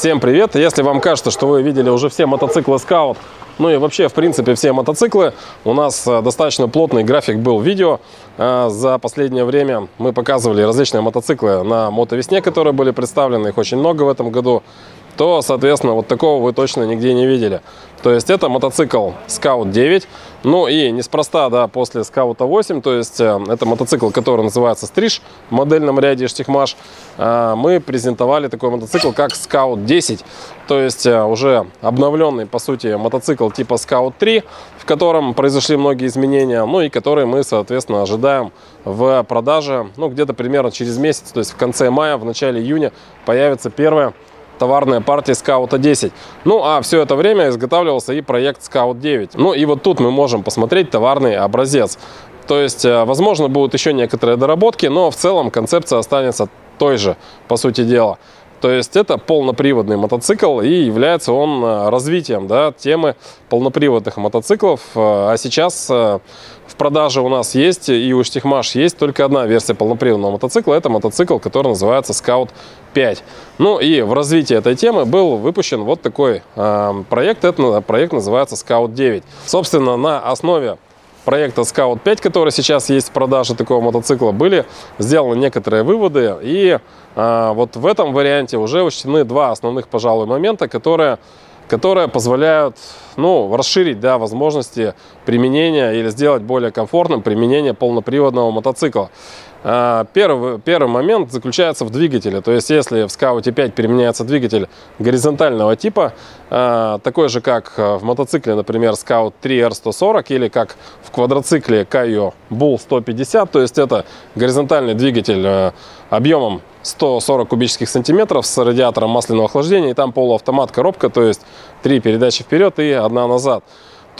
Всем привет! Если вам кажется, что вы видели уже все мотоциклы Scout, ну и вообще, в принципе, все мотоциклы, у нас э, достаточно плотный график был видео. Э, за последнее время мы показывали различные мотоциклы на мотовесне, которые были представлены, их очень много в этом году то, соответственно, вот такого вы точно нигде не видели. То есть это мотоцикл Scout 9. Ну и неспроста, да, после Scout 8, то есть э, это мотоцикл, который называется Стриж в модельном ряде Штихмаш, э, мы презентовали такой мотоцикл, как Scout 10. То есть э, уже обновленный, по сути, мотоцикл типа Scout 3, в котором произошли многие изменения, ну и который мы, соответственно, ожидаем в продаже, ну, где-то примерно через месяц, то есть в конце мая, в начале июня появится первая товарная партия Скаута 10. Ну, а все это время изготавливался и проект Скаут 9. Ну, и вот тут мы можем посмотреть товарный образец. То есть, э, возможно, будут еще некоторые доработки, но в целом концепция останется той же, по сути дела. То есть это полноприводный мотоцикл и является он э, развитием да, темы полноприводных мотоциклов. Э, а сейчас в продаже у нас есть и у Штихмаш есть только одна версия полноприводного мотоцикла. Это мотоцикл, который называется Scout 5. Ну и в развитии этой темы был выпущен вот такой э, проект. Это проект называется Scout 9. Собственно, на основе проекта Scout 5, который сейчас есть в продаже такого мотоцикла, были сделаны некоторые выводы. И а, вот в этом варианте уже учтены два основных, пожалуй, момента, которые, которые позволяют ну, расширить да, возможности применения или сделать более комфортным применение полноприводного мотоцикла. А, первый, первый момент заключается в двигателе. То есть, если в Scout 5 применяется двигатель горизонтального типа, а, такой же, как в мотоцикле, например, Scout 3R140 или как в квадроцикле Kaio Bull 150, то есть это горизонтальный двигатель а, объемом 140 кубических сантиметров с радиатором масляного охлаждения, и там полуавтомат коробка, то есть три передачи вперед и одна назад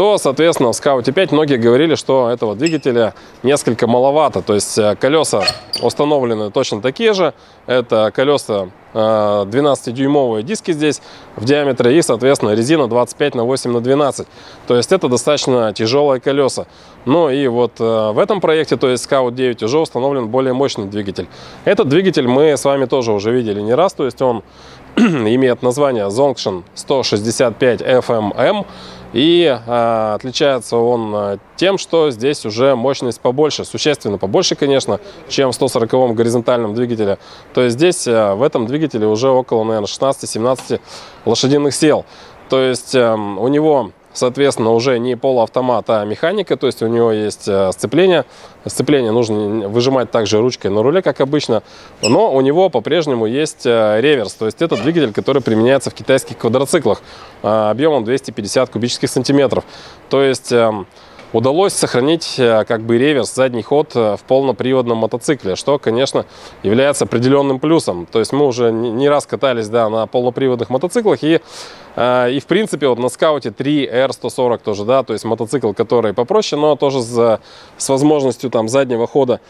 то, соответственно, в Скауте 5 многие говорили, что этого двигателя несколько маловато. То есть э, колеса установлены точно такие же. Это колеса 12-дюймовые э, диски здесь в диаметре и, соответственно, резина 25 на 8 на 12. То есть это достаточно тяжелые колеса. Ну и вот э, в этом проекте, то есть Scout 9, уже установлен более мощный двигатель. Этот двигатель мы с вами тоже уже видели не раз. То есть он имеет название Zonction 165 FMM. И а, отличается он а, тем, что здесь уже мощность побольше, существенно побольше, конечно, чем в 140-м горизонтальном двигателе. То есть здесь а, в этом двигателе уже около, наверное, 16-17 лошадиных сил. То есть а, у него соответственно, уже не полуавтомат, а механика, то есть у него есть э, сцепление. Сцепление нужно выжимать также ручкой на руле, как обычно, но у него по-прежнему есть э, реверс, то есть это двигатель, который применяется в китайских квадроциклах э, объемом 250 кубических сантиметров. То есть эм, удалось сохранить э, как бы реверс, задний ход э, в полноприводном мотоцикле, что, конечно, является определенным плюсом. То есть мы уже не раз катались да, на полноприводных мотоциклах и э, и в принципе вот на скауте 3 R140 тоже, да, то есть мотоцикл, который попроще, но тоже с, с возможностью там заднего хода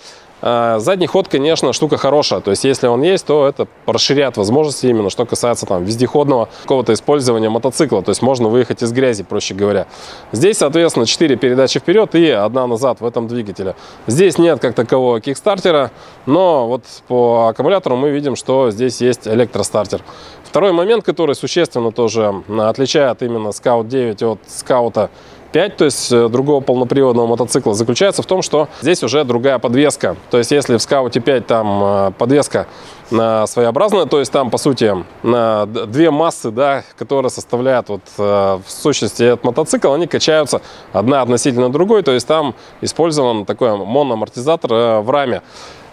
задний ход, конечно, штука хорошая. То есть, если он есть, то это расширяет возможности именно, что касается там вездеходного какого-то использования мотоцикла. То есть, можно выехать из грязи, проще говоря. Здесь, соответственно, 4 передачи вперед и одна назад в этом двигателе. Здесь нет как такового кикстартера, но вот по аккумулятору мы видим, что здесь есть электростартер. Второй момент, который существенно тоже отличает именно Scout 9 от Scout 5, то есть э, другого полноприводного мотоцикла, заключается в том, что здесь уже другая подвеска. То есть если в Скауте 5 там э, подвеска э, своеобразная, то есть там по сути две массы, да, которые составляют вот в сущности этот мотоцикл, они качаются одна относительно другой, то есть там использован такой моноамортизатор в раме.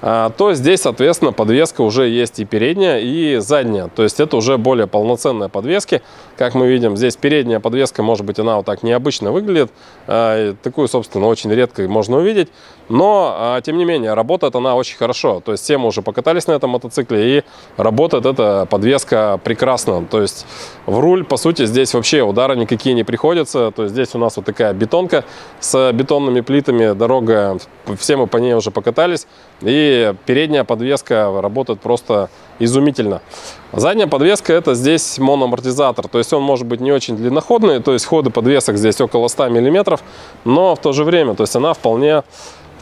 А, то здесь, соответственно, подвеска уже есть и передняя, и задняя. То есть это уже более полноценные подвески. Как мы видим, здесь передняя подвеска, может быть, она вот так необычно выглядит. А, такую, собственно, очень редко можно увидеть. Но, а, тем не менее, работает она очень хорошо. То есть все мы уже покатались на этом мотоцикле, и работает эта подвеска прекрасно. То есть в руль, по сути, здесь вообще удары никакие не приходятся. То есть здесь у нас вот такая бетонка с бетонными плитами. Дорога, все мы по ней уже покатались. И передняя подвеска работает просто изумительно. Задняя подвеска это здесь моноамортизатор, то есть он может быть не очень длинноходный, то есть ходы подвесок здесь около 100 миллиметров, но в то же время, то есть она вполне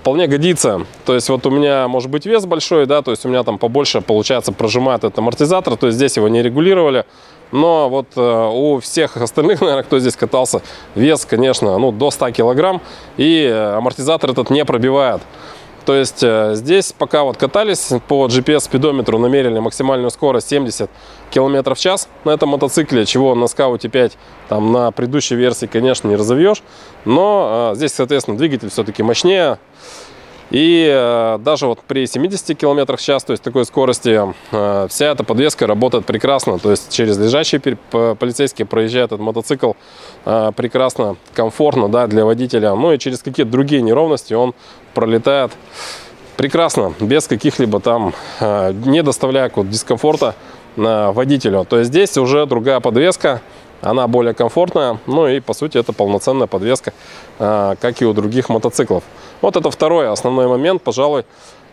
вполне годится. То есть вот у меня может быть вес большой, да, то есть у меня там побольше получается прожимает этот амортизатор, то есть здесь его не регулировали. Но вот э, у всех остальных, наверное, кто здесь катался, вес, конечно, ну, до 100 килограмм. И амортизатор этот не пробивает. То есть э, здесь пока вот катались по GPS-спидометру, намерили максимальную скорость 70 км в час на этом мотоцикле, чего на Скауте 5 там на предыдущей версии, конечно, не разовьешь. Но э, здесь, соответственно, двигатель все-таки мощнее, и э, даже вот при 70 км в час, то есть такой скорости, э, вся эта подвеска работает прекрасно. То есть через лежащие полицейские проезжает этот мотоцикл э, прекрасно, комфортно да, для водителя. Ну и через какие-то другие неровности он пролетает прекрасно, без каких-либо там, э, не доставляя вот, дискомфорта водителю. То есть здесь уже другая подвеска, она более комфортная, ну и по сути это полноценная подвеска, э, как и у других мотоциклов. Вот это второй основной момент, пожалуй,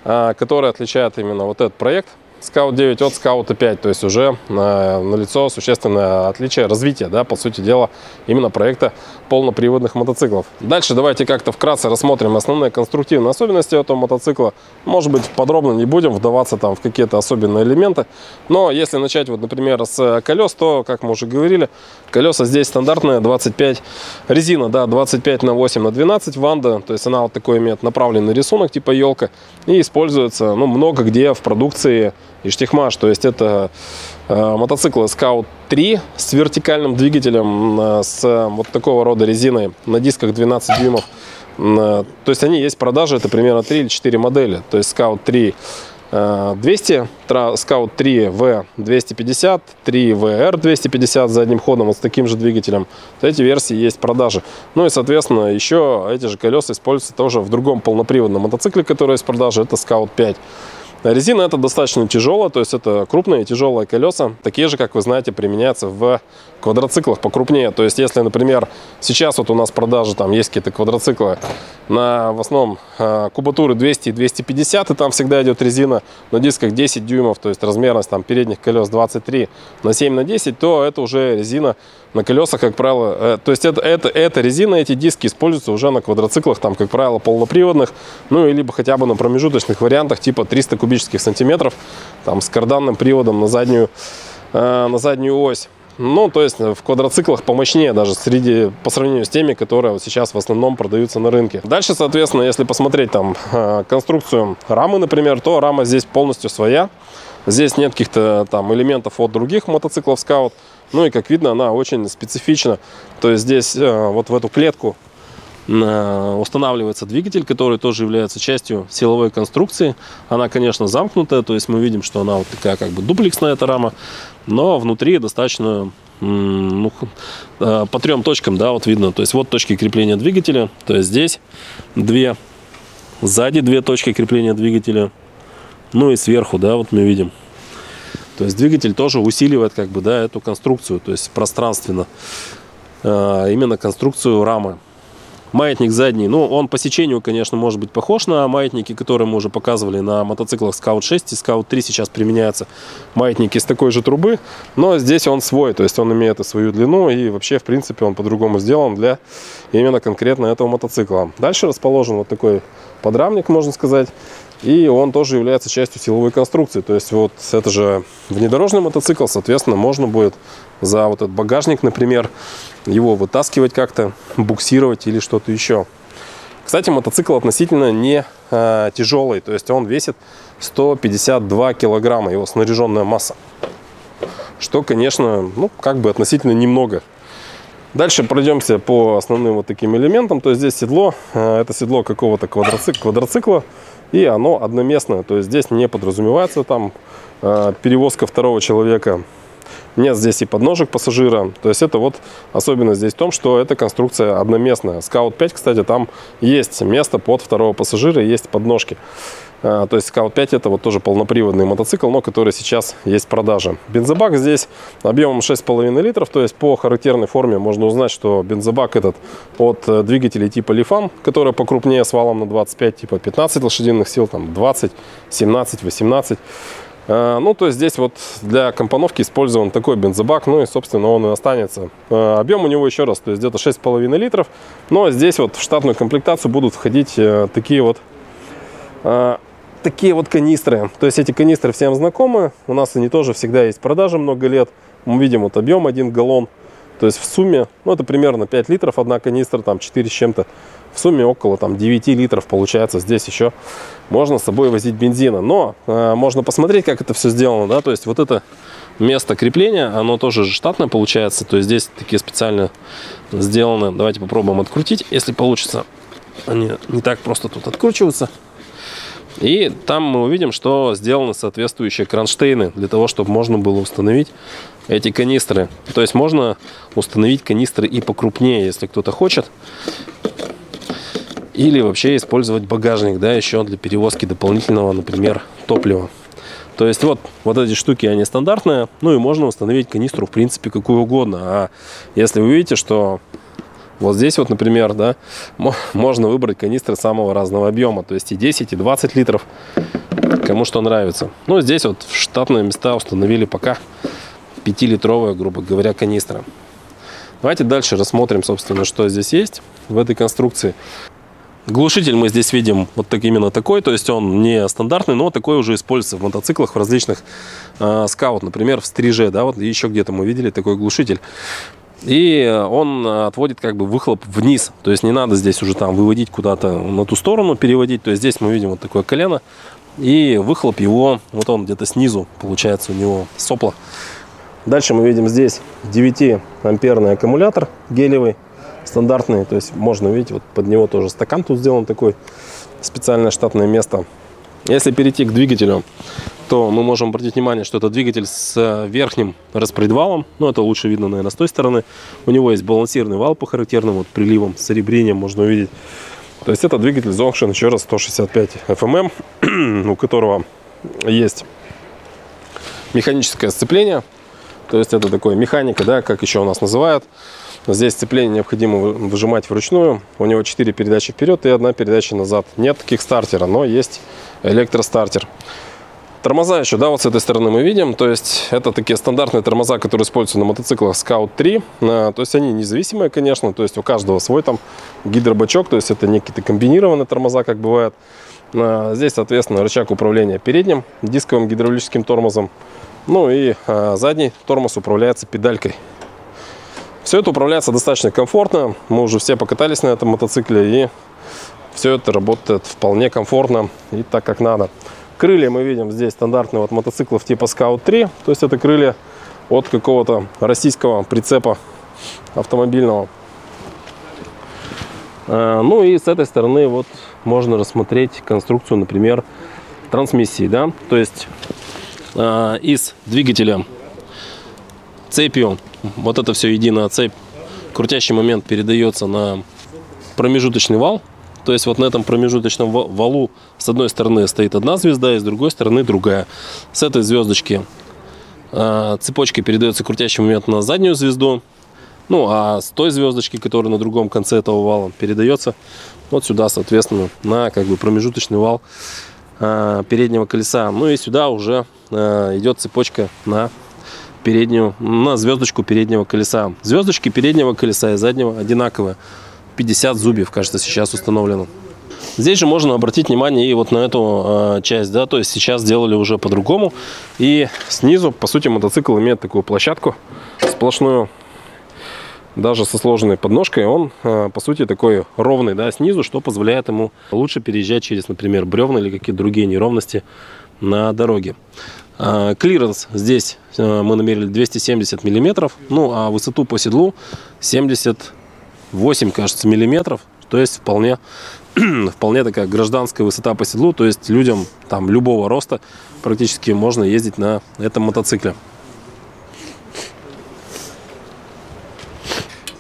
э, который отличает именно вот этот проект Scout 9 от Scout 5, то есть уже налицо существенное отличие развития, да, по сути дела, именно проекта полноприводных мотоциклов. Дальше давайте как-то вкратце рассмотрим основные конструктивные особенности этого мотоцикла. Может быть, подробно не будем вдаваться там в какие-то особенные элементы, но если начать, вот, например, с колес, то, как мы уже говорили, колеса здесь стандартные 25, резина, да, 25 на 8 на 12 ванда, то есть она вот такой имеет направленный рисунок, типа елка, и используется, ну, много где в продукции и штихмаш. То есть это э, мотоциклы Scout 3 с вертикальным двигателем, э, с вот такого рода резиной на дисках 12 дюймов. Э, то есть они есть в продаже, это примерно 3 или 4 модели. То есть Scout 3 200, Scout 3 V 250, 3 VR 250 с задним ходом, вот с таким же двигателем. Эти версии есть в продаже. Ну и, соответственно, еще эти же колеса используются тоже в другом полноприводном мотоцикле, который есть в продаже, это Scout 5. Резина это достаточно тяжелая, то есть это крупные тяжелые колеса, такие же, как вы знаете, применяются в квадроциклах покрупнее. То есть, если, например, сейчас вот у нас продажи, там есть какие-то квадроциклы на в основном э, кубатуры 200 и 250, и там всегда идет резина на дисках 10 дюймов, то есть размерность там передних колес 23 на 7 на 10, то это уже резина на колесах, как правило, э, то есть это, это, эта резина, эти диски используются уже на квадроциклах, там, как правило, полноприводных, ну, и либо хотя бы на промежуточных вариантах, типа 300 кубических сантиметров, там, с карданным приводом на заднюю, э, на заднюю ось. Ну, то есть в квадроциклах помощнее даже среди, по сравнению с теми, которые вот сейчас в основном продаются на рынке. Дальше, соответственно, если посмотреть там э, конструкцию рамы, например, то рама здесь полностью своя. Здесь нет каких-то там элементов от других мотоциклов Scout. Ну и как видно, она очень специфична. То есть здесь э, вот в эту клетку Э, устанавливается двигатель, который тоже является частью силовой конструкции. Она, конечно, замкнутая, то есть мы видим, что она вот такая как бы дуплексная эта рама, но внутри достаточно ну, э, по трем точкам, да, вот видно. То есть вот точки крепления двигателя, то есть здесь две, сзади две точки крепления двигателя, ну и сверху, да, вот мы видим. То есть двигатель тоже усиливает как бы, да, эту конструкцию, то есть пространственно, э, именно конструкцию рамы. Маятник задний, ну, он по сечению, конечно, может быть похож на маятники, которые мы уже показывали на мотоциклах Scout 6 и Scout 3 сейчас применяются маятники с такой же трубы, но здесь он свой, то есть он имеет свою длину и вообще, в принципе, он по-другому сделан для именно конкретно этого мотоцикла. Дальше расположен вот такой подрамник, можно сказать, и он тоже является частью силовой конструкции. То есть вот это же внедорожный мотоцикл, соответственно, можно будет за вот этот багажник, например, его вытаскивать как-то, буксировать или что-то еще. Кстати, мотоцикл относительно не э, тяжелый, то есть он весит 152 килограмма, его снаряженная масса. Что, конечно, ну, как бы относительно немного. Дальше пройдемся по основным вот таким элементам. То есть здесь седло, э, это седло какого-то квадроцикла, квадроцикла, и оно одноместное. То есть здесь не подразумевается там э, перевозка второго человека нет здесь и подножек пассажира. То есть это вот особенность здесь в том, что эта конструкция одноместная. Scout 5, кстати, там есть место под второго пассажира, есть подножки. А, то есть Scout 5 это вот тоже полноприводный мотоцикл, но который сейчас есть в продаже. Бензобак здесь объемом 6,5 литров, то есть по характерной форме можно узнать, что бензобак этот от э, двигателей типа Lifan, который покрупнее с валом на 25, типа 15 лошадиных сил, там 20, 17, 18. Э, ну, то есть здесь вот для компоновки использован такой бензобак, ну и, собственно, он и останется. Э, объем у него еще раз, то есть где-то 6,5 литров, но здесь вот в штатную комплектацию будут входить э, такие вот такие вот канистры. То есть эти канистры всем знакомы, у нас они тоже всегда есть в продаже много лет. Мы видим вот объем 1 галлон. То есть в сумме, ну это примерно 5 литров одна канистра, там 4 с чем-то. В сумме около там 9 литров получается здесь еще можно с собой возить бензина. Но э, можно посмотреть, как это все сделано, да, то есть вот это место крепления, оно тоже штатное получается, то есть здесь такие специально сделаны. Давайте попробуем открутить, если получится. Они не так просто тут откручиваются. И там мы увидим, что сделаны соответствующие кронштейны для того, чтобы можно было установить эти канистры. То есть можно установить канистры и покрупнее, если кто-то хочет. Или вообще использовать багажник, да, еще для перевозки дополнительного, например, топлива. То есть вот, вот эти штуки, они стандартные, ну и можно установить канистру, в принципе, какую угодно. А если вы видите, что вот здесь вот, например, да, можно выбрать канистры самого разного объема, то есть и 10, и 20 литров, кому что нравится. Ну, здесь вот в штатные места установили пока 5-литровая, грубо говоря, канистра. Давайте дальше рассмотрим, собственно, что здесь есть в этой конструкции. Глушитель мы здесь видим вот так, именно такой, то есть он не стандартный, но такой уже используется в мотоциклах, в различных э, скаут, например, в стриж, да, вот еще где-то мы видели такой глушитель. И он отводит как бы выхлоп вниз. То есть не надо здесь уже там выводить куда-то на ту сторону, переводить. То есть здесь мы видим вот такое колено. И выхлоп его, вот он где-то снизу, получается у него сопло. Дальше мы видим здесь 9 амперный аккумулятор гелевый, стандартный. То есть можно увидеть, вот под него тоже стакан тут сделан такой, специальное штатное место. Если перейти к двигателю, то мы можем обратить внимание, что это двигатель с э, верхним распредвалом. Ну, это лучше видно, наверное, с той стороны. У него есть балансированный вал по характерным вот приливам, серебрением можно увидеть. То есть это двигатель Zongshin, еще раз, 165 FMM, у которого есть механическое сцепление. То есть это такое механика, да, как еще у нас называют. Здесь сцепление необходимо выжимать вручную. У него 4 передачи вперед и одна передача назад. Нет кикстартера, но есть электростартер. Тормоза еще, да, вот с этой стороны мы видим. То есть это такие стандартные тормоза, которые используются на мотоциклах Scout 3. А, то есть они независимые, конечно. То есть у каждого свой там гидробачок. То есть это не какие-то комбинированные тормоза, как бывает. А, здесь, соответственно, рычаг управления передним дисковым гидравлическим тормозом. Ну и а, задний тормоз управляется педалькой. Все это управляется достаточно комфортно. Мы уже все покатались на этом мотоцикле и все это работает вполне комфортно и так, как надо. Крылья мы видим здесь стандартные вот мотоциклов типа Scout 3. То есть это крылья от какого-то российского прицепа автомобильного. А, ну и с этой стороны вот можно рассмотреть конструкцию, например, трансмиссии. Да? То есть а, из двигателя цепью, вот это все единая цепь, крутящий момент передается на промежуточный вал то есть вот на этом промежуточном валу с одной стороны стоит одна звезда, и с другой стороны другая. С этой звездочки э, цепочкой передается крутящий момент на заднюю звезду. Ну, а с той звездочки, которая на другом конце этого вала, передается вот сюда, соответственно, на как бы промежуточный вал э, переднего колеса. Ну и сюда уже э, идет цепочка на переднюю, на звездочку переднего колеса. Звездочки переднего колеса и заднего одинаковые. 50 зубьев, кажется, сейчас установлено. Здесь же можно обратить внимание и вот на эту э, часть, да, то есть сейчас сделали уже по-другому. И снизу, по сути, мотоцикл имеет такую площадку сплошную, даже со сложенной подножкой. Он, э, по сути, такой ровный, да, снизу, что позволяет ему лучше переезжать через, например, бревна или какие-то другие неровности на дороге. Э, клиренс здесь э, мы намерили 270 миллиметров, ну а высоту по седлу 70 8, кажется, миллиметров. То есть вполне, вполне такая гражданская высота по седлу. То есть людям там любого роста практически можно ездить на этом мотоцикле.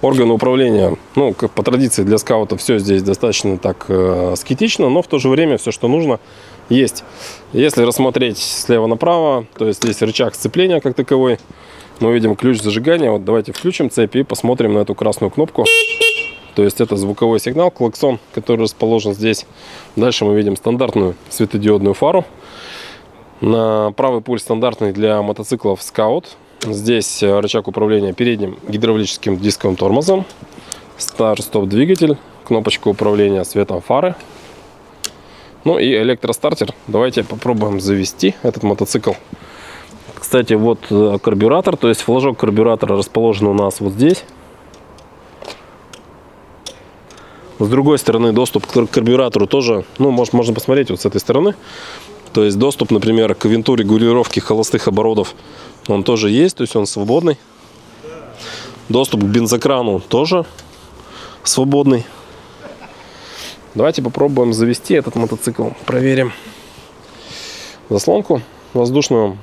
Органы управления, ну, как по традиции для скаута, все здесь достаточно так э, скетично, но в то же время все, что нужно, есть. Если рассмотреть слева направо, то есть здесь рычаг сцепления как таковой, мы видим ключ зажигания. Вот давайте включим цепь и посмотрим на эту красную кнопку. То есть это звуковой сигнал, клаксон, который расположен здесь. Дальше мы видим стандартную светодиодную фару. На правый пульс стандартный для мотоциклов Scout. Здесь рычаг управления передним гидравлическим дисковым тормозом. Старт-стоп двигатель. Кнопочка управления светом фары. Ну и электростартер. Давайте попробуем завести этот мотоцикл. Кстати, вот э, карбюратор, то есть флажок карбюратора расположен у нас вот здесь. С другой стороны, доступ к карбюратору тоже, ну, может, можно посмотреть вот с этой стороны. То есть доступ, например, к винту регулировки холостых оборотов, он тоже есть, то есть он свободный. Доступ к бензокрану тоже свободный. Давайте попробуем завести этот мотоцикл. Проверим заслонку воздушную.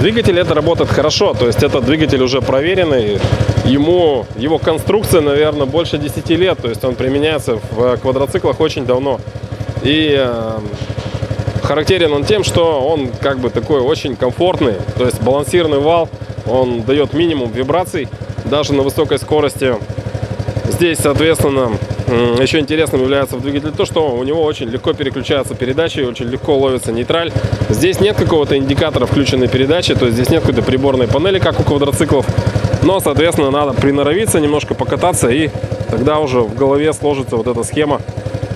Двигатель это работает хорошо, то есть это двигатель уже проверенный. Ему, его конструкция, наверное, больше 10 лет, то есть он применяется в квадроциклах очень давно. И э, характерен он тем, что он как бы такой очень комфортный, то есть балансированный вал, он дает минимум вибраций даже на высокой скорости. Здесь, соответственно, еще интересным является в двигателе то, что у него очень легко переключаются передачи, очень легко ловится нейтраль. Здесь нет какого-то индикатора включенной передачи, то есть здесь нет какой-то приборной панели, как у квадроциклов. Но, соответственно, надо приноровиться, немножко покататься, и тогда уже в голове сложится вот эта схема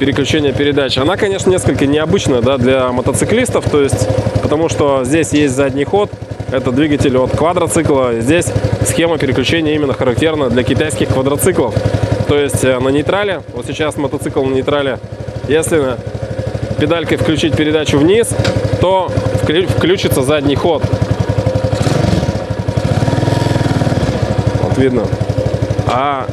переключения передач. Она, конечно, несколько необычная да, для мотоциклистов, то есть, потому что здесь есть задний ход, это двигатель от квадроцикла. Здесь схема переключения именно характерна для китайских квадроциклов. То есть э, на нейтрале, вот сейчас мотоцикл на нейтрале, если педалькой включить передачу вниз, то включится задний ход. Вот видно. А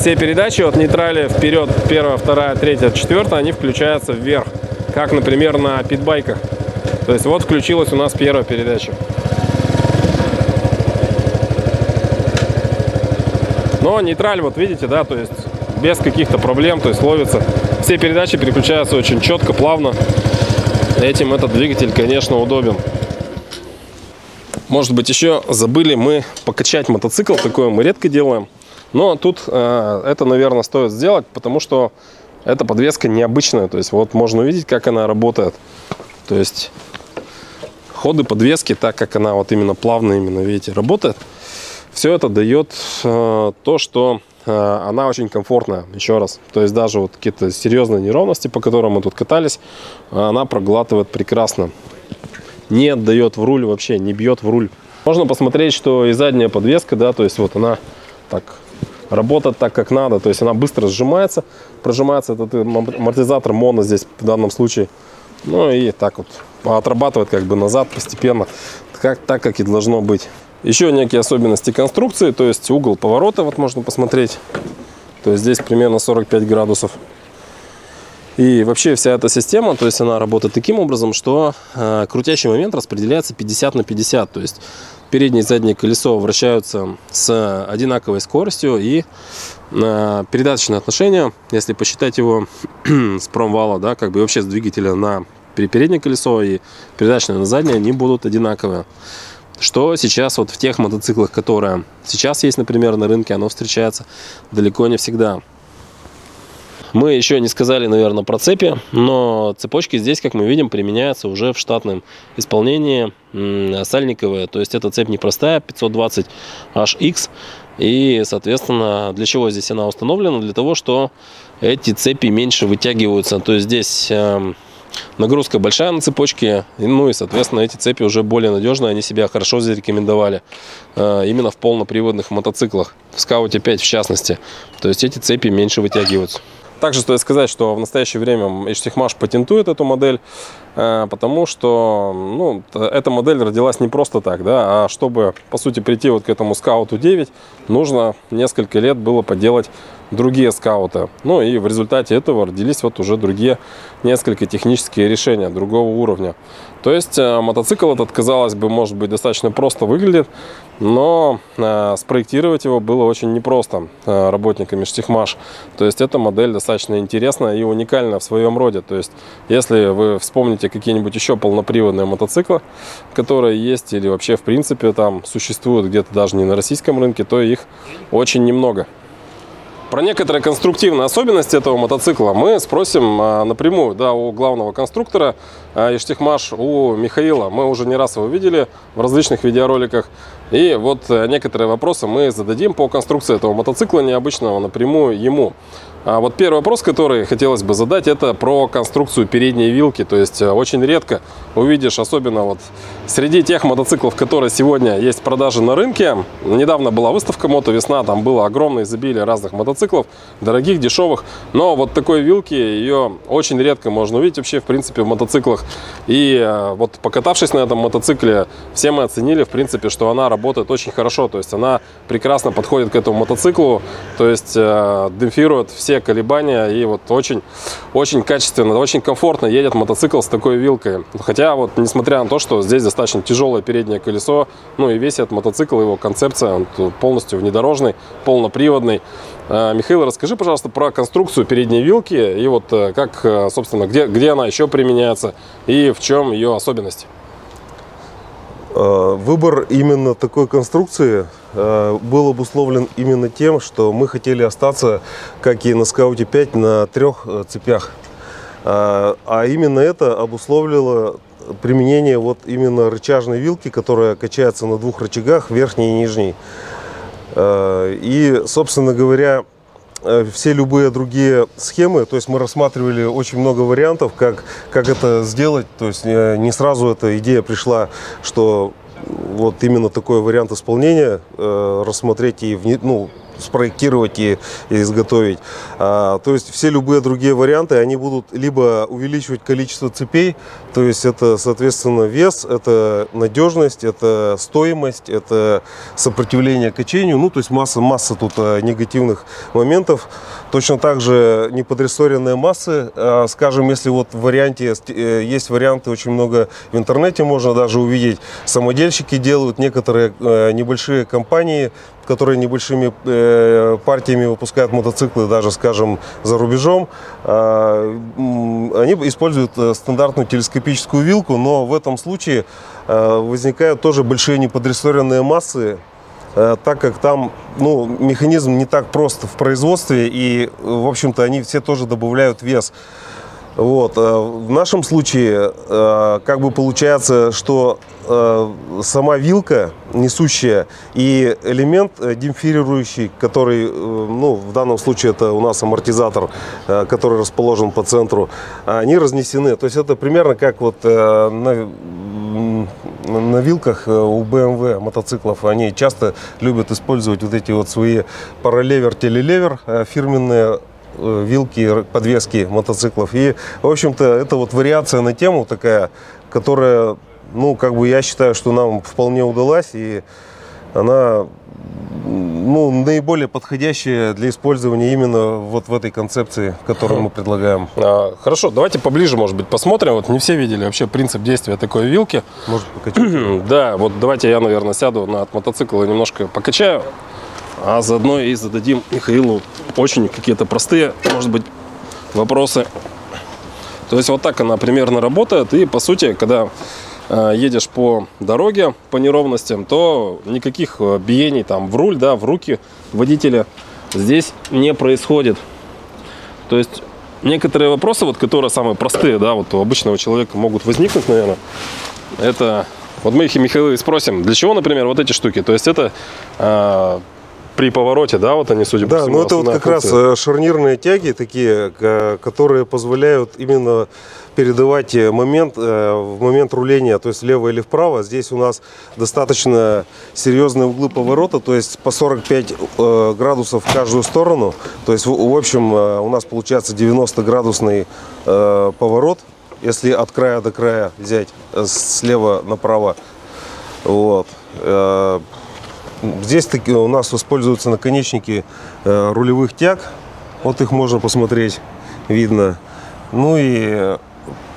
все передачи от нейтрали вперед, первая, вторая, третья, четвертая, они включаются вверх. Как, например, на питбайках. То есть вот включилась у нас первая передача. Но нейтраль, вот видите, да, то есть без каких-то проблем, то есть ловится. Все передачи переключаются очень четко, плавно. Этим этот двигатель, конечно, удобен. Может быть, еще забыли мы покачать мотоцикл, такое мы редко делаем. Но тут э, это, наверное, стоит сделать, потому что эта подвеска необычная. То есть вот можно увидеть, как она работает. То есть ходы подвески, так как она вот именно плавно, именно, видите, работает. Все это дает э, то, что э, она очень комфортная, еще раз. То есть даже вот какие-то серьезные неровности, по которым мы тут катались, она проглатывает прекрасно. Не отдает в руль вообще, не бьет в руль. Можно посмотреть, что и задняя подвеска, да, то есть вот она так работает так, как надо. То есть она быстро сжимается, прожимается этот амортизатор моно здесь в данном случае. Ну и так вот отрабатывает как бы назад постепенно, как, так, как и должно быть. Еще некие особенности конструкции, то есть угол поворота, вот можно посмотреть. То есть здесь примерно 45 градусов. И вообще вся эта система, то есть она работает таким образом, что э, крутящий момент распределяется 50 на 50. То есть переднее и заднее колесо вращаются с одинаковой скоростью и э, передаточное отношение, если посчитать его с промвала, да, как бы вообще с двигателя на переднее колесо и передаточное на заднее, они будут одинаковые. Что сейчас вот в тех мотоциклах, которые сейчас есть, например, на рынке, оно встречается далеко не всегда. Мы еще не сказали, наверное, про цепи, но цепочки здесь, как мы видим, применяются уже в штатном исполнении сальниковые. То есть эта цепь непростая, 520HX. И, соответственно, для чего здесь она установлена? Для того, что эти цепи меньше вытягиваются. То есть здесь эм, Нагрузка большая на цепочке, ну и, соответственно, эти цепи уже более надежные, они себя хорошо зарекомендовали э, именно в полноприводных мотоциклах, в Скауте 5 в частности. То есть эти цепи меньше вытягиваются. Также стоит сказать, что в настоящее время HTechMash патентует эту модель, э, потому что ну, эта модель родилась не просто так, да, а чтобы, по сути, прийти вот к этому Scout 9, нужно несколько лет было поделать другие скауты. Ну и в результате этого родились вот уже другие несколько технические решения другого уровня. То есть э, мотоцикл этот, казалось бы, может быть достаточно просто выглядит, но э, спроектировать его было очень непросто э, работниками Штихмаш. То есть эта модель достаточно интересная и уникальна в своем роде. То есть если вы вспомните какие-нибудь еще полноприводные мотоциклы, которые есть или вообще в принципе там существуют где-то даже не на российском рынке, то их очень немного. Про некоторые конструктивные особенности этого мотоцикла мы спросим а, напрямую да, у главного конструктора а, Иштихмаш, у Михаила. Мы уже не раз его видели в различных видеороликах. И вот э, некоторые вопросы мы зададим по конструкции этого мотоцикла необычного напрямую ему. А вот первый вопрос, который хотелось бы задать, это про конструкцию передней вилки. То есть э, очень редко увидишь, особенно вот среди тех мотоциклов, которые сегодня есть в продаже на рынке. Недавно была выставка Мото Весна, там было огромное изобилие разных мотоциклов, дорогих, дешевых. Но вот такой вилки, ее очень редко можно увидеть вообще, в принципе, в мотоциклах. И э, вот покатавшись на этом мотоцикле, все мы оценили, в принципе, что она работает очень хорошо. То есть она прекрасно подходит к этому мотоциклу, то есть э, демпфирует все все колебания и вот очень, очень качественно, очень комфортно едет мотоцикл с такой вилкой. Хотя вот несмотря на то, что здесь достаточно тяжелое переднее колесо, ну и весь этот мотоцикл, его концепция, он полностью внедорожный, полноприводный. А, Михаил, расскажи, пожалуйста, про конструкцию передней вилки и вот э, как, э, собственно, где, где она еще применяется и в чем ее особенность. Э, выбор именно такой конструкции э, был обусловлен именно тем, что мы хотели остаться, как и на Скауте 5, на трех э, цепях. А именно это обусловило применение вот именно рычажной вилки, которая качается на двух рычагах, верхний и нижний. И, собственно говоря, все любые другие схемы, то есть мы рассматривали очень много вариантов, как, как это сделать, то есть э, не сразу эта идея пришла, что вот именно такой вариант исполнения э, рассмотреть и ну, спроектировать и, изготовить. А, то есть все любые другие варианты, они будут либо увеличивать количество цепей, то есть это, соответственно, вес, это надежность, это стоимость, это сопротивление качению, ну, то есть масса, масса тут а, негативных моментов. Точно так же неподрессоренные массы, а, скажем, если вот в варианте, э, есть варианты очень много в интернете, можно даже увидеть, самодельщики делают, некоторые э, небольшие компании которые небольшими э, партиями выпускают мотоциклы, даже, скажем, за рубежом, э, они используют э, стандартную телескопическую вилку, но в этом случае э, возникают тоже большие неподрессоренные массы, э, так как там ну, механизм не так прост в производстве, и, в общем-то, они все тоже добавляют вес. Вот. Э, в нашем случае э, как бы получается, что э, сама вилка несущая и элемент демпфирирующий, который, ну, в данном случае это у нас амортизатор, который расположен по центру, они разнесены. То есть это примерно как вот на, на вилках у BMW мотоциклов. Они часто любят использовать вот эти вот свои паралевер, телелевер фирменные вилки, подвески мотоциклов. И, в общем-то, это вот вариация на тему такая, которая, ну, как бы я считаю, что нам вполне удалась. И она ну, наиболее подходящая для использования именно вот в этой концепции, которую мы предлагаем. А, хорошо, давайте поближе, может быть, посмотрим. Вот не все видели вообще принцип действия такой вилки. Может, покачать? да, вот давайте я, наверное, сяду на мотоцикл и немножко покачаю. А заодно и зададим Михаилу очень какие-то простые, может быть, вопросы. То есть вот так она примерно работает. И по сути, когда э, едешь по дороге, по неровностям, то никаких э, биений там в руль, да, в руки водителя здесь не происходит. То есть некоторые вопросы, вот, которые самые простые, да, вот у обычного человека могут возникнуть, наверное, это вот мы их Михаила спросим, для чего, например, вот эти штуки? То есть это э, при повороте, да, вот они, судя да, по всему, ну это вот как раз э, шарнирные тяги такие, которые позволяют именно передавать э, момент, э, в момент руления, то есть влево или вправо. Здесь у нас достаточно серьезные углы поворота, то есть по 45 градусов в каждую сторону. То есть, в общем, у нас получается 90 градусный поворот, если от края до края взять слева направо. Вот. Здесь таки у нас используются наконечники э, рулевых тяг. Вот их можно посмотреть, видно. Ну и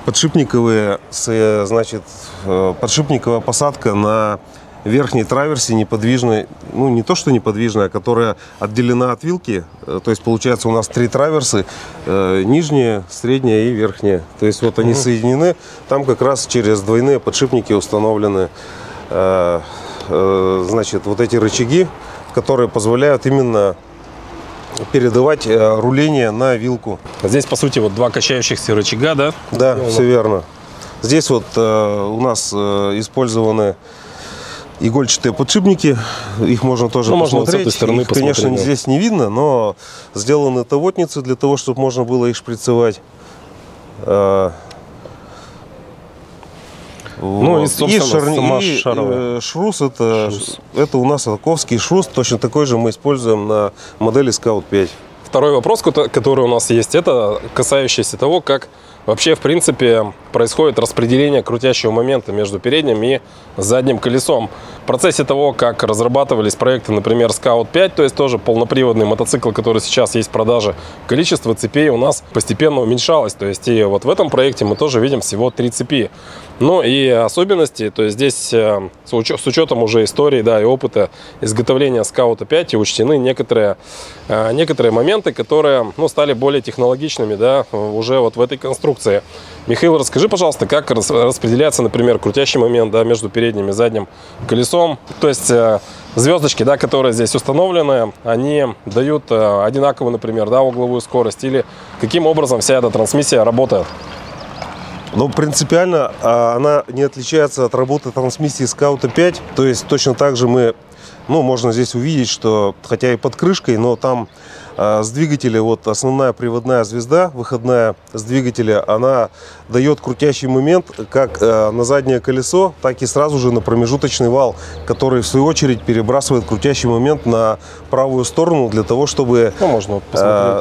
подшипниковые, э, значит, э, подшипниковая посадка на верхней траверсе неподвижной, ну не то что неподвижная, а которая отделена от вилки. То есть получается у нас три траверсы, нижняя, средняя и верхняя. То есть вот они угу. соединены, там как раз через двойные подшипники установлены значит, вот эти рычаги, которые позволяют именно передавать э, руление на вилку. Здесь, по сути, вот два качающихся рычага, да? Да, все верно. Здесь вот э, у нас использованы игольчатые подшипники, их можно тоже Ну, можно вот с посмотреть. этой стороны их, конечно, посмотреть, да. здесь не видно, но сделаны тавотницы для того, чтобы можно было их шприцевать. Ну, и, вот. шарни- сама и, шаровая. э, шрус это, Шрус. это у нас Аковский шрус, точно такой же мы используем на модели Scout 5. Второй вопрос, кото- который у нас есть, это касающийся того, как вообще, в принципе, происходит распределение крутящего момента между передним и задним колесом. В процессе того, как разрабатывались проекты, например, Scout 5, то есть тоже полноприводный мотоцикл, который сейчас есть в продаже, количество цепей у нас постепенно уменьшалось. То есть и вот в этом проекте мы тоже видим всего три цепи. Ну и особенности, то есть здесь э, с учетом уже истории да, и опыта изготовления Скаута 5 учтены некоторые, э, некоторые моменты, которые ну, стали более технологичными да, уже вот в этой конструкции. Михаил, расскажи, пожалуйста, как рас- распределяется, например, крутящий момент да, между передним и задним колесом. То есть э, звездочки, да, которые здесь установлены, они дают э, одинаковую, например, да, угловую скорость или каким образом вся эта трансмиссия работает? Но принципиально а, она не отличается от работы трансмиссии Скаута 5. То есть точно так же мы, ну, можно здесь увидеть, что хотя и под крышкой, но там с двигателя вот основная приводная звезда, выходная с двигателя, она дает крутящий момент как а, на заднее колесо, так и сразу же на промежуточный вал, который в свою очередь перебрасывает крутящий момент на правую сторону для того, чтобы Ну, можно а,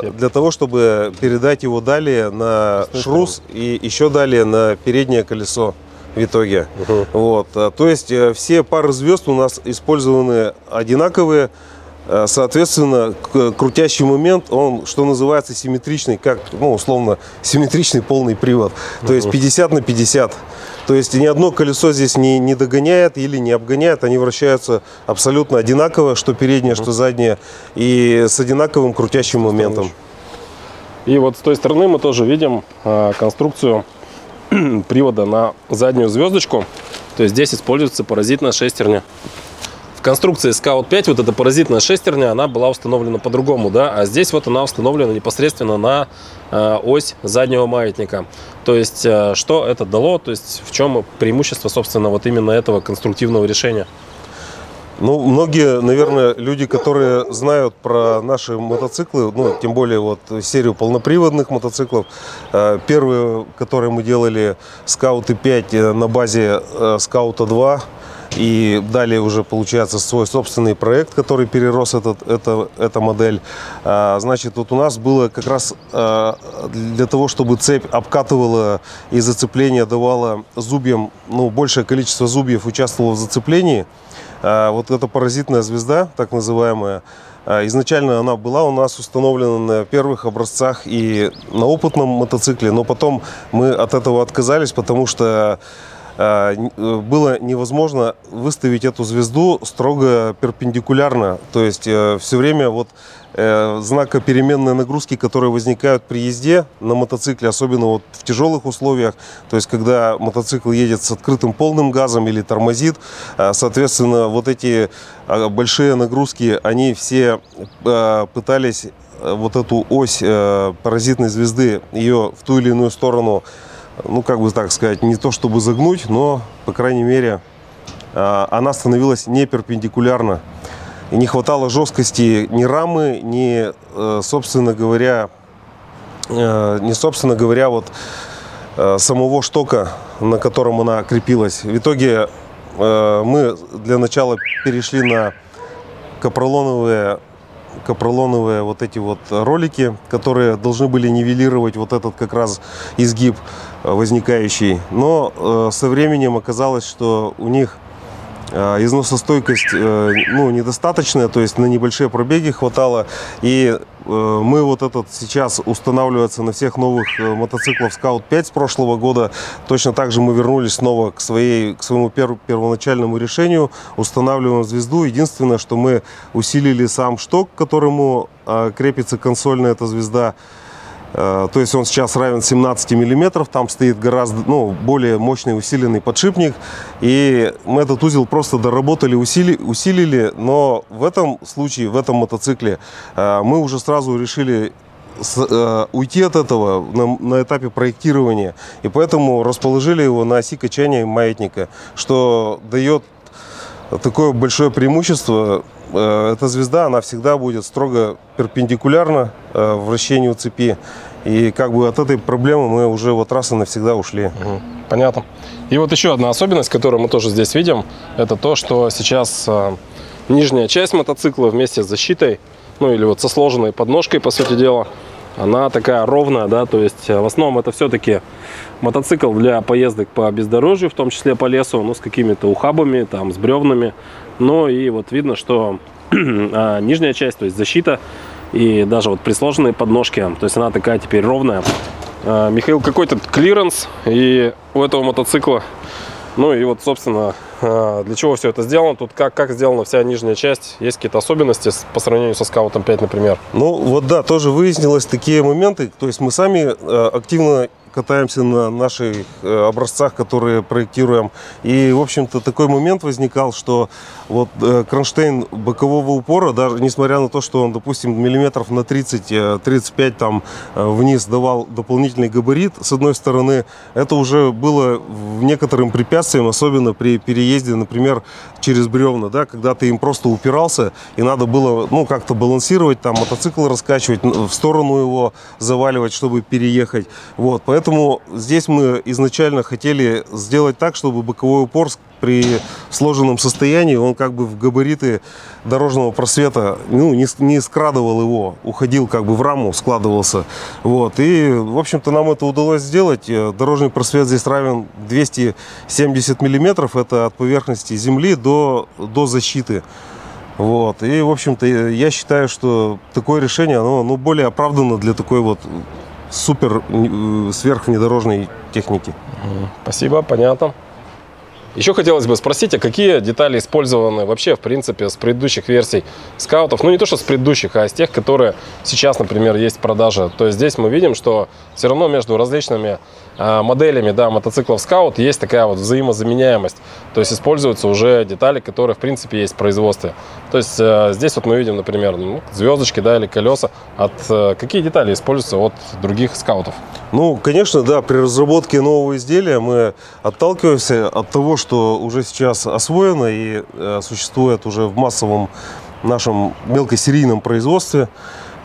посмотреть. для того, чтобы передать его далее на шрус и еще далее на переднее колесо в итоге. Мгм. Вот. а, То есть э, все пары звезд у нас использованы одинаковые. Э, Соответственно, к- крутящий момент, он, что называется, симметричный, как, ну, условно, симметричный полный привод. То есть 50 на 50. То есть ни одно колесо здесь не, не догоняет или не обгоняет. Они вращаются абсолютно одинаково, что переднее, что заднее. И с одинаковым крутящим моментом. И вот с той стороны мы тоже видим а, конструкцию привода на заднюю звездочку. То есть здесь используется паразитная шестерня. Конструкции Scout 5 вот эта паразитная шестерня, она была установлена по-другому, да, а здесь вот она установлена непосредственно на э, ось заднего маятника. То есть э, что это дало, то есть в чем преимущество, собственно, вот именно этого конструктивного решения? Ну, многие, наверное, люди, которые знают про наши мотоциклы, ну, тем более вот серию полноприводных мотоциклов, э, первые, которые мы делали, Скауты 5 э, на базе э, Скаута 2, и далее уже получается свой собственный проект, который перерос этот, это, эта модель. А, Значит, вот у нас было как раз а, для того, чтобы цепь обкатывала и зацепление давала зубьям, ну, большее количество зубьев участвовало в зацеплении. А, Вот эта паразитная звезда, так называемая, Изначально она была у нас установлена на первых образцах и на опытном мотоцикле, но потом мы от этого отказались, потому что было невозможно выставить эту звезду строго перпендикулярно. То есть все время вот э, знакопеременные нагрузки, которые возникают при езде на мотоцикле, особенно вот в тяжелых условиях, то есть когда мотоцикл едет с открытым полным газом или тормозит, соответственно, вот эти большие нагрузки, они все пытались э, вот эту ось э, паразитной звезды, ее в ту или иную сторону ну, как бы так сказать, не то чтобы загнуть, но, по крайней мере, а, она становилась не перпендикулярна. И не хватало жесткости ни рамы, ни, э, собственно говоря, э, не, собственно говоря, вот э, самого штока, на котором она крепилась. В итоге мы для начала перешли на капролоновые капролоновые вот эти вот ролики, которые должны были нивелировать вот этот как раз изгиб возникающий. Но э, со временем оказалось, что у них э, износостойкость э, ну, недостаточная, то есть на небольшие пробеги хватало. И э, мы вот этот сейчас устанавливается на всех новых э, мотоциклов Scout 5 с прошлого года. Точно так же мы вернулись снова к, своей, к своему пер- первоначальному решению. Устанавливаем звезду. Единственное, что мы усилили сам шток, к которому э, крепится консольная эта звезда. Э, То есть он сейчас равен 17 миллиметров, там стоит гораздо ну, более мощный усиленный подшипник. И мы этот узел просто доработали, усили, усилили. Но в этом случае, в этом мотоцикле, э, мы уже сразу решили с- э, уйти от этого на, на этапе проектирования. И поэтому расположили его на оси качания маятника, что дает такое большое преимущество. Э, эта звезда, она всегда будет строго перпендикулярна э, вращению цепи. И как бы от этой проблемы мы уже вот раз и навсегда ушли. Понятно. И вот еще одна особенность, которую мы тоже здесь видим, это то, что сейчас э, нижняя часть мотоцикла вместе с защитой, ну или вот со сложенной подножкой, по сути дела, она такая ровная, да, то есть в основном это все-таки мотоцикл для поездок по бездорожью, в том числе по лесу, ну, с какими-то ухабами, там, с бревнами. Ну, и вот видно, что а, нижняя часть, то есть защита, и даже вот при подножке, то есть она такая теперь ровная. А, Михаил, какой-то клиренс и у этого мотоцикла. Ну и вот, собственно, а, для чего все это сделано? Тут как, как сделана вся нижняя часть? Есть какие-то особенности по сравнению со скаутом 5, например? Ну вот да, тоже выяснилось такие моменты. То есть мы сами активно катаемся на наших э, образцах, которые проектируем. И, в общем-то, такой момент возникал, что вот э, кронштейн бокового упора, даже несмотря на то, что он, допустим, миллиметров на 30-35 э, там вниз давал дополнительный габарит, с одной стороны, это уже было некоторым препятствием, особенно при переезде, например, через бревна, да, когда ты им просто упирался, и надо было, ну, как-то балансировать, там, мотоцикл раскачивать, в сторону его заваливать, чтобы переехать. Вот, поэтому Поэтому здесь мы изначально хотели сделать так, чтобы боковой упор при сложенном состоянии, он как бы в габариты дорожного просвета ну, не, не скрадывал его, уходил как бы в раму, складывался. Вот. И, в общем-то, нам это удалось сделать. Э, дорожный просвет здесь равен 270 миллиметров, это от поверхности земли до, до защиты. Вот. И, в общем-то, я считаю, что такое решение, оно, оно более оправдано для такой вот супер э, сверхвнедорожной техники. Спасибо, понятно. Еще хотелось бы спросить, а какие детали использованы вообще, в принципе, с предыдущих версий скаутов? Ну, не то, что с предыдущих, а с тех, которые сейчас, например, есть в продаже. То есть здесь мы видим, что все равно между различными моделями да, мотоциклов Scout есть такая вот взаимозаменяемость. То есть используются уже детали, которые в принципе есть в производстве. То есть э, здесь вот мы видим, например, ну, звездочки да, или колеса. От, э, какие детали используются от других скаутов? Ну, конечно, да, при разработке нового изделия мы отталкиваемся от того, что уже сейчас освоено и э, существует уже в массовом нашем мелкосерийном производстве.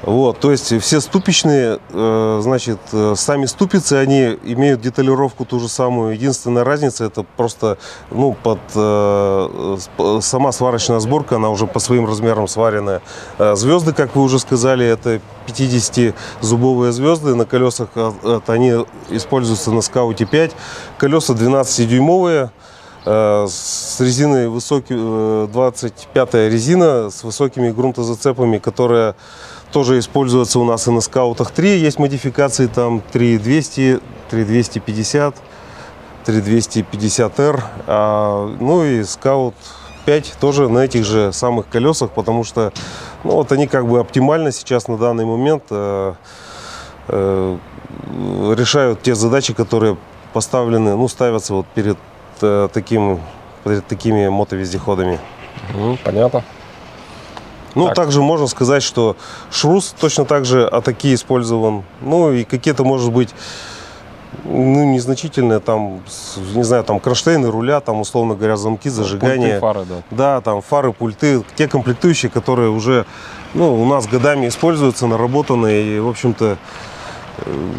Вот, то есть все ступичные, э, значит, э, сами ступицы, они имеют деталировку ту же самую. Единственная разница, это просто, ну, под э, сама сварочная сборка, она уже по своим размерам сваренная. Звезды, как вы уже сказали, это 50-зубовые звезды. На колесах это они используются на Скауте 5. Колеса 12-дюймовые с резиной высокий, 25 резина с высокими грунтозацепами, которая тоже используется у нас и на скаутах 3. Есть модификации там 3200, 3250, 3250R. А, ну и скаут 5 тоже на этих же самых колесах, потому что ну, вот они как бы оптимально сейчас на данный момент э, э, решают те задачи, которые поставлены, ну, ставятся вот перед э, таким, перед такими мотовездеходами. понятно. Ну, так. также можно сказать, что шрус точно так же атаки использован. Ну, и какие-то, может быть, ну, незначительные, там, не знаю, там, кронштейны руля, там, условно говоря, замки, зажигания. Пульты, фары, да. Да, там, фары, пульты, те комплектующие, которые уже, ну, у нас годами используются, наработаны, и, в общем-то, э,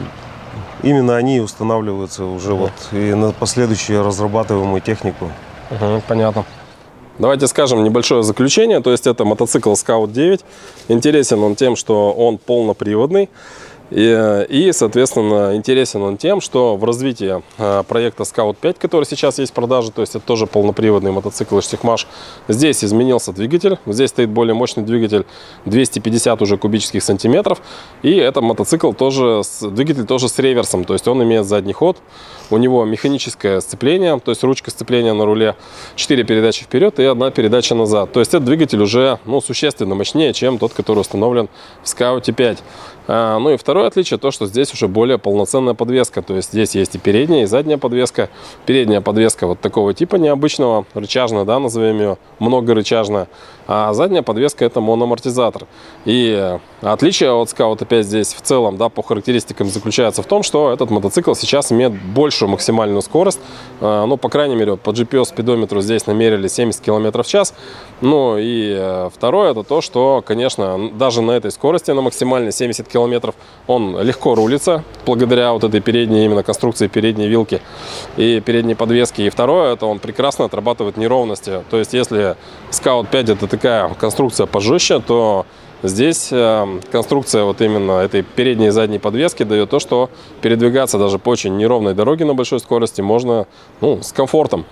именно они устанавливаются уже да. вот и на последующую разрабатываемую технику. Угу, понятно. Давайте скажем небольшое заключение. То есть это мотоцикл Scout 9. Интересен он тем, что он полноприводный. И, и, соответственно, интересен он тем, что в развитии э, проекта Scout 5, который сейчас есть в продаже, то есть это тоже полноприводный мотоцикл Штихмаш, здесь изменился двигатель. Здесь стоит более мощный двигатель, 250 уже кубических сантиметров. И это мотоцикл тоже, двигатель тоже с реверсом, то есть он имеет задний ход. У него механическое сцепление, то есть ручка сцепления на руле, 4 передачи вперед и одна передача назад. То есть этот двигатель уже ну, существенно мощнее, чем тот, который установлен в Scout 5. А, ну и второе отличие, то, что здесь уже более полноценная подвеска. То есть здесь есть и передняя, и задняя подвеска. Передняя подвеска вот такого типа необычного, рычажная, да, назовем ее, многорычажная. А задняя подвеска это моноамортизатор. И отличие от Scout 5 здесь в целом, да, по характеристикам заключается в том, что этот мотоцикл сейчас имеет большую максимальную скорость. А, ну, по крайней мере, по GPS-спидометру здесь намерили 70 км в час. Ну и э, второе, это то, что, конечно, даже на этой скорости, на максимальной 70 км, он легко рулится, благодаря вот этой передней именно конструкции передней вилки и передней подвески. И второе, это он прекрасно отрабатывает неровности. То есть, если Scout 5 это такая конструкция пожестче, то Здесь э, конструкция вот именно этой передней и задней подвески дает то, что передвигаться даже по очень неровной дороге на большой скорости можно ну, с комфортом.